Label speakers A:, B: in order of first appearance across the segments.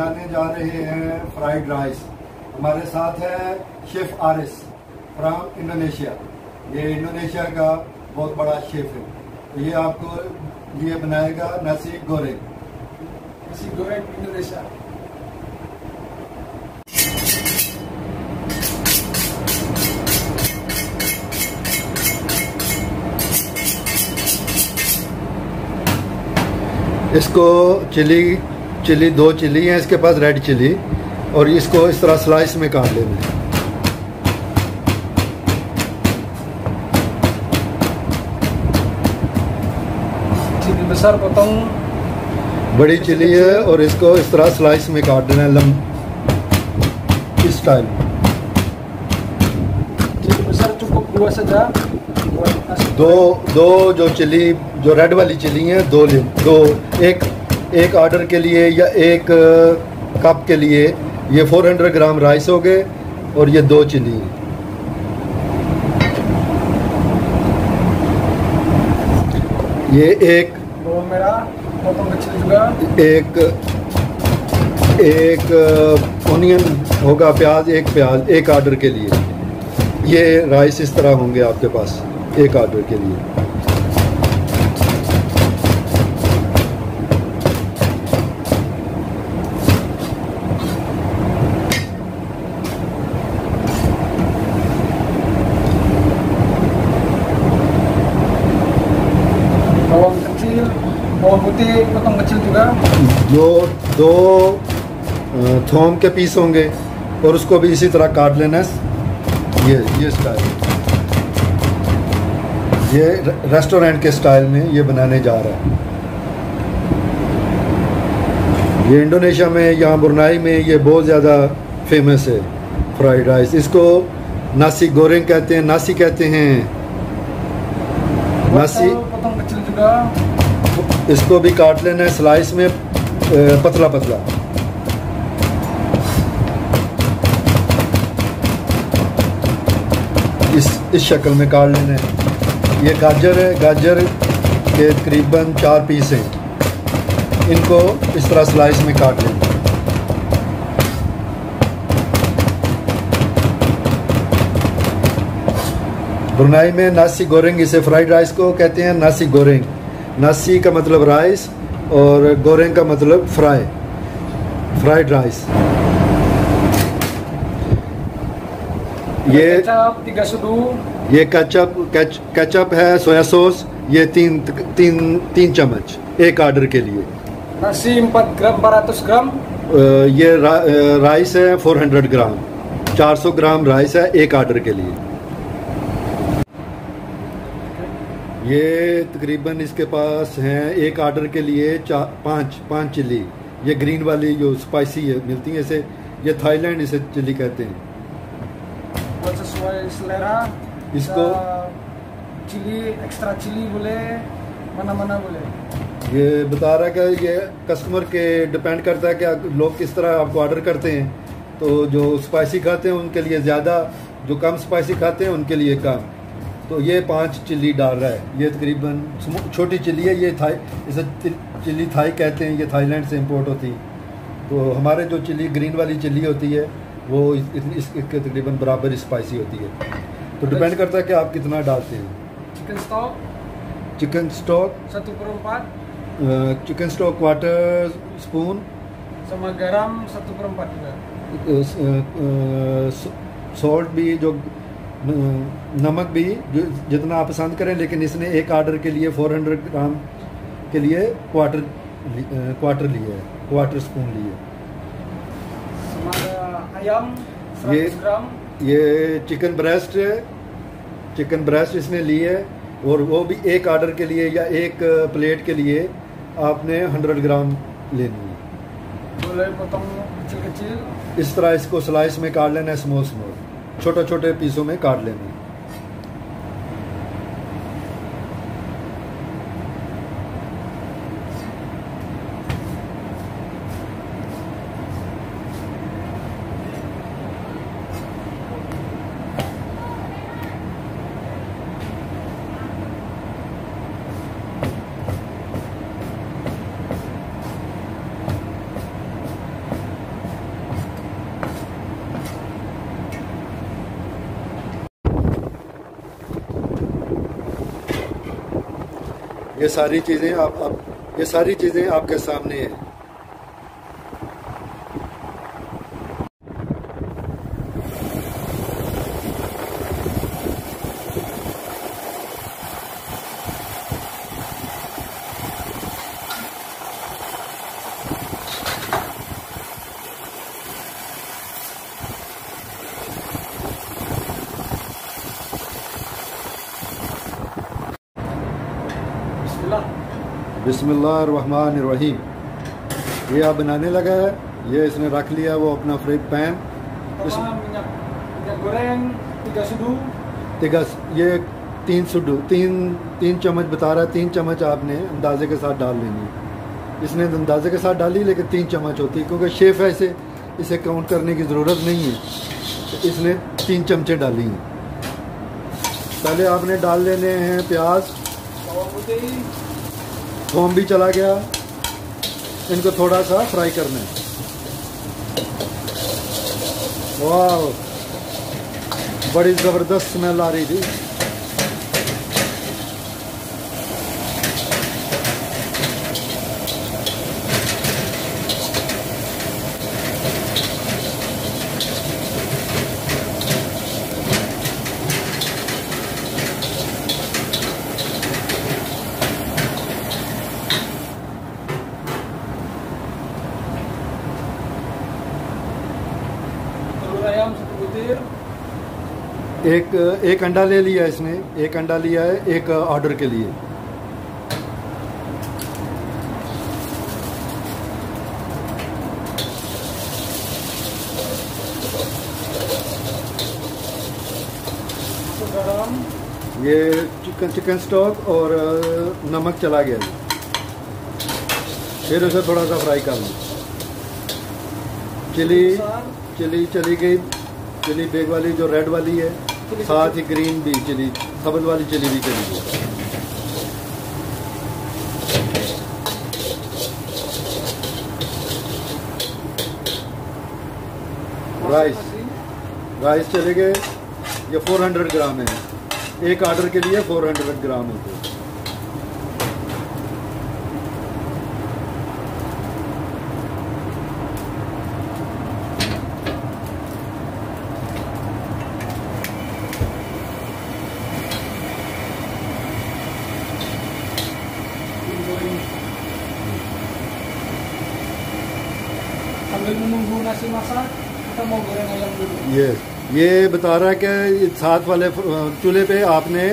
A: बनाने जा रहे हैं फ्राइड राइस हमारे साथ है शेफ आरिस फ्राम इंडोनेशिया ये इंडोनेशिया का बहुत बड़ा शेफ है। तो ये आपको ये बनाएगा नसी गोरे
B: nasi goreng Indonesia.
A: इसको चिली चिली दो चिली हैं इसके पास रेड चिली और इसको इस तरह स्लाइस में काट लेना है
B: Cili besar
A: बड़ी चिली है और इसको इस तरह स्लाइस में काट देना है लम इस टाइम. दो दो जो चिली जो रेड वाली चिली हैं दो ले दो एक एक ऑर्डर के लिए या एक कप के लिए ये 400 ग्राम राइस हो गए और ये दो चिली ये एक. एक एक ओनियन होगा प्याज, एक प्याज, एक ऑर्डर के लिए ये राइस इस तरह होंगे आपके पास, एक ऑर्डर के लिए
B: Bawang kecil, bawang putih potong kecil juga.
A: दो दो थोम के पीस होंगे और उसको भी इसी तरह काट लेना है। ये ये स्टाइल ये रेस्टोरेंट के स्टाइल में ये बनाने जा रहा है। ये इंडोनेशिया में यहाँ बुरनाई में ये बहुत ज़्यादा फ़ेमस है फ्राइड राइस इसको नासी गोरेंग कहते हैं नासी कहते हैं। नासी इसको भी काट लेना है स्लाइस में पतला पतला। इस इस शक्ल में काट लेना है। ये गाजर है, गाजर के तकरीबन चार पीस हैं। इनको इस तरह स्लाइस में काट लेना ब्रुनाई में नासी गोरेंग इसे फ्राइड राइस को कहते हैं नासी गोरेंग नासी का मतलब राइस और गोरेंग का मतलब फ्राई फ्राइड राइस ये. ये केचप केच, केचप है सोया सॉस ये तीन तीन तीन चम्मच एक ऑर्डर के लिए
B: Nasi 4 gram 400 gram.
A: ये रा, राइस है 400 ग्राम 400 ग्राम राइस है एक ऑर्डर के लिए ये तकरीबन इसके पास हैं एक आर्डर के लिए चार पाँच पाँच चिल्ली। ये ग्रीन वाली जो स्पाइसी है मिलती है इसे। ये थाईलैंड इसे चिल्ली कहते हैं। इसको.
B: Bisa Chili, extra chili boleh, mana-mana boleh.
A: ये बता रहा है कि ये कस्टमर के डिपेंड करता है कि लोग किस तरह आपको ऑर्डर करते हैं। तो जो स्पाइसी खाते हैं उनके लिए ज़्यादा जो कम स्पाइसी खाते हैं उनके लिए कम। तो ये पाँच चिल्ली डाल रहा है। ये तकरीबन छोटी चिल्ली है ये थाई इसे चिल्ली थाई कहते हैं ये थाईलैंड से इंपोर्ट होती है। तो हमारे जो चिल्ली ग्रीन वाली चिल्ली होती है वो इतनी इस- इसके तकरीबन बराबर स्पाइसी होती है। तो डिपेंड करता है कि आप कितना डालते हैं। Chicken stock
B: 1 per 4
A: chicken stock quarter spoon
B: sama garam 1 per 4 juga.
A: Salt भी जो नमक भी जो जितना आप पसंद करें लेकिन इसने एक आर्डर के लिए 400 ग्राम के लिए क्वार्टर क्वार्टर लिए है क्वार्टर स्पून लिए
B: Sama ada ayam 100
A: Ye-
B: gram.
A: ये चिकन ब्रेस्ट है चिकन ब्रेस्ट इसने ली है और वो भी एक ऑर्डर के लिए या एक प्लेट के लिए आपने 100 ग्राम लेनी है. इस तरह इसको स्लाइस में काट लेना है स्मॉल स्मॉल छोटे छोटे पीसों में काट लेना। ये सारी चीज़ें आप, आप ये सारी चीज़ें आपके सामने हैं।
B: बिस्मिल्लाह।
A: बिस्मिल्लाहिर्रहमानिर्रहीम। ये आप बनाने लगा है ये इसने रख लिया वो अपना फ्राई पैन। तिगस ये तीन सुडू तीन तीन चम्मच बता रहा है तीन चम्मच आपने अंदाजे के साथ डाल लेनी है। इसने अंदाजे के साथ डाली लेकिन तीन चम्मच होती है क्योंकि शेफ है इसे इसे काउंट करने की ज़रूरत नहीं है। तो इसने तीन चमचे डाली हैं। पहले आपने डाल लेने हैं प्याज। थोम भी चला गया। इनको थोड़ा सा फ्राई करने। वाह बड़ी ज़बरदस्त स्मेल आ रही थी। एक एक अंडा ले लिया इसने, एक अंडा लिया है, एक ऑर्डर के लिए। ये चिकन चिकन स्टॉक और नमक चला गया। फिर उसे थोड़ा सा फ्राई कर लो। चिली चिली चली गई। चिली बेग वाली जो रेड वाली है साथ ही ग्रीन भी चिली सबल वाली चिली भी चली गई राइस राइस चले गए ये 400 ग्राम है। एक ऑर्डर के लिए 400 ग्राम होते हैं। ये ये बता रहा है कि साथ वाले चूल्हे पे आपने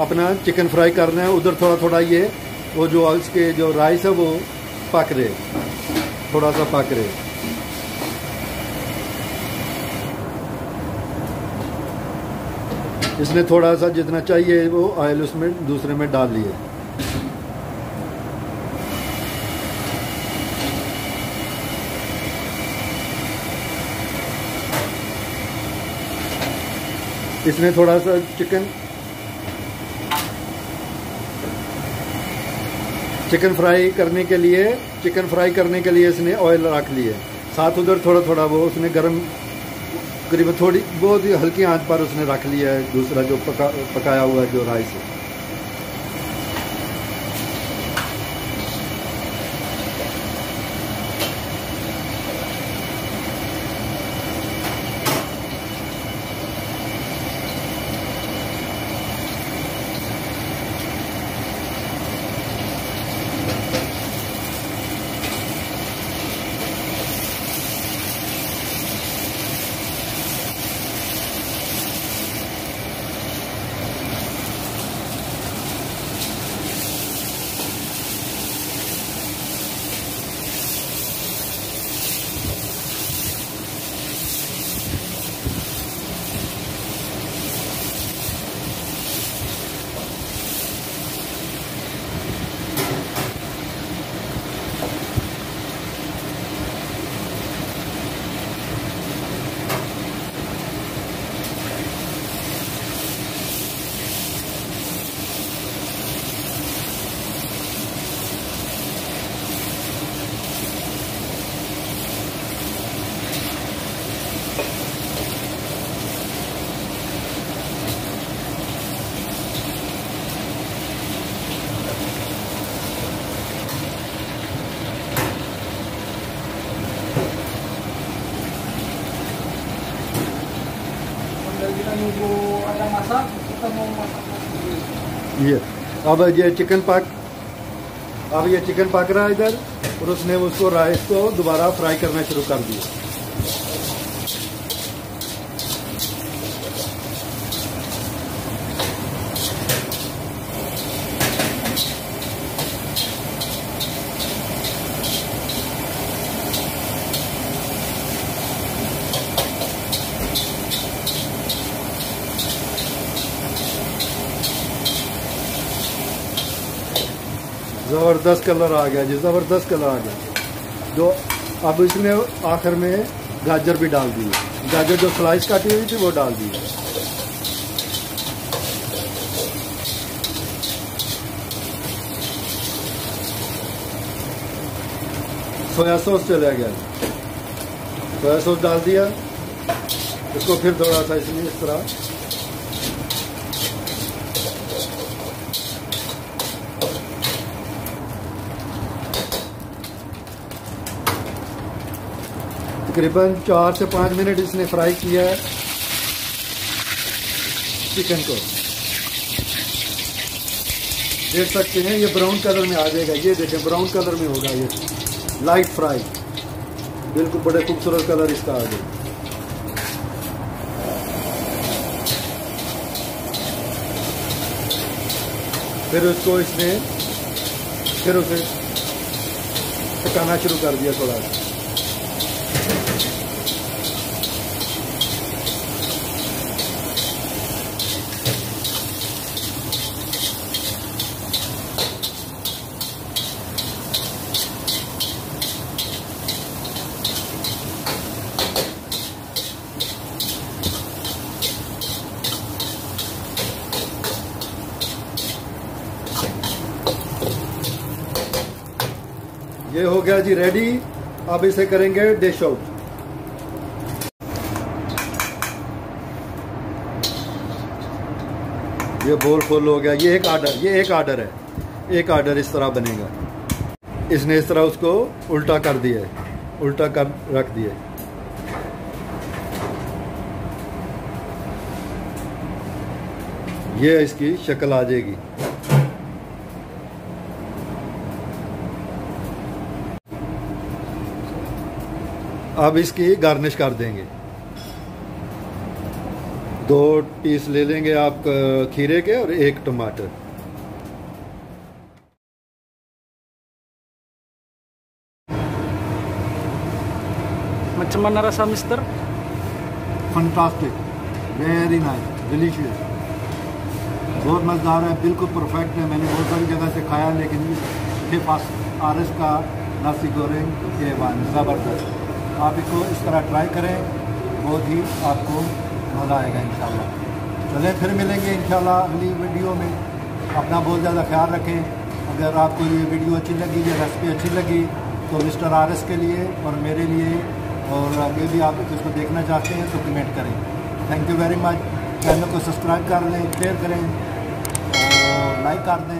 A: अपना चिकन फ्राई करना है, उधर थोड़ा थोड़ा ये, वो जो इसके जो राइस है वो पक रहे थोड़ा सा पक रहे इसने थोड़ा सा जितना चाहिए वो ऑयल उसमें दूसरे में डाल लिए। इसने थोड़ा सा चिकन। चिकन फ्राई करने के लिए, चिकन फ्राई करने के लिए इसने ऑयल रख लिए साथ उधर थोड़ा थोड़ा वो उसने गरम, करीब थोड़ी बहुत ही हल्की आँच पर उसने रख लिया है, दूसरा जो पका, पकाया हुआ है जो राइस है। अब ये चिकन पाक, अब ये चिकन पक रहा है इधर, और उसने उसको राइस को दोबारा फ्राई करना शुरू कर दिया। ज़बरदस्त कलर आ गया जी, ज़बरदस्त कलर आ गया। जो अब इसमें आखिर में गाजर भी डाल दी गाजर जो स्लाइस काटी हुई थी, वो डाल दी सोया सॉस चला गया सोया सॉस डाल दिया। इसको फिर थोड़ा सा इसमें इस तरह तकरीबन चार से पाँच मिनट इसने फ्राई किया है चिकन को। देख सकते हैं, ये ब्राउन कलर में आ जाएगा। ये देखें, ब्राउन कलर में होगा ये। लाइट फ्राई बिल्कुल बड़े खूबसूरत कलर इसका आ जाएगा फिर उसको इसने फिर उसे पकाना शुरू कर दिया थोड़ा। सा गया जी रेडी अब इसे करेंगे डिश आउट ये बोल फुल हो गया. ये एक आर्डर ये एक आर्डर है. एक आर्डर इस तरह बनेगा. इसने इस तरह उसको उल्टा कर दिया उल्टा कर रख दिया ये इसकी शक्ल आ जाएगी. अब इसकी गार्निश कर देंगे। दो पीस ले लेंगे आप खीरे के और एक टमाटर।
B: macam mana rasa mister
A: fantastic very nice delicious बहुत मज़ेदार है बिल्कुल परफेक्ट है। मैंने बहुत सारी जगह से खाया लेकिन इसके पास आर एस का नासी गोरेंग के वन ज़बरदस्त। आप इसको इस तरह ट्राई करें बहुत ही आपको मज़ा आएगा इन चलें, फिर मिलेंगे इन अगली वीडियो में। अपना बहुत ज़्यादा ख्याल रखें। अगर आपको ये वीडियो अच्छी लगी, या रेसिपी अच्छी लगी तो मिस्टर आर के लिए और मेरे लिए और आगे भी आप इसको देखना चाहते हैं तो कमेंट करें। Thank you very much channel को सब्सक्राइब कर लें शेयर करें और लाइक कर दें।